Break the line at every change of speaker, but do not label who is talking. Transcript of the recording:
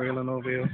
railing over here.